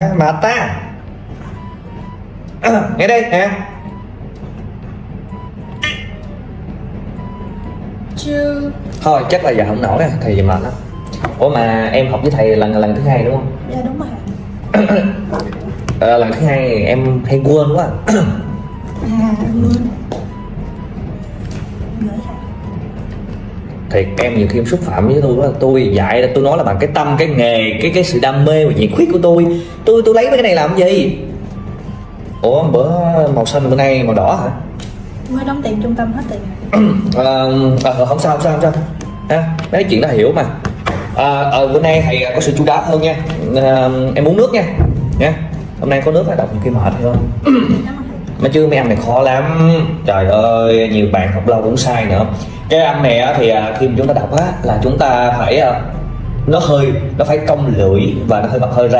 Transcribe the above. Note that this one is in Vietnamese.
mà ta. À, nghe đây nè. Chưa thôi chắc là giờ không nổi rồi thầy giờ mệt lắm. Ủa mà em học với thầy lần lần thứ hai đúng không? Dạ đúng rồi. Ờ, lần thứ hai em hay quên quá. À quên. Gửi thầy thiệt em nhiều khi em xúc phạm với tôi quá. Tôi dạy tôi nói là bằng cái tâm cái nghề cái cái sự đam mê và nhiệt huyết của tôi. Tôi tôi lấy mấy cái này làm gì? Ủa bữa màu xanh bữa nay màu đỏ hả? Mới đóng tiền trung tâm hết tiền. Ờ, ờ, không sao không sao không sao. Ha mấy chuyện đó hiểu mà. À, ờ, bữa nay thầy có sự chu đáo hơn nha. À, em uống nước nha. Nha. Hôm nay có nước là đọc khi mệt hay không nói chứ mấy anh này khó lắm. Trời ơi, nhiều bạn học lâu cũng sai nữa. Cái anh này thì à, khi mà chúng ta đọc á là chúng ta phải à, nó hơi, nó phải cong lưỡi và nó hơi bật hơi ra.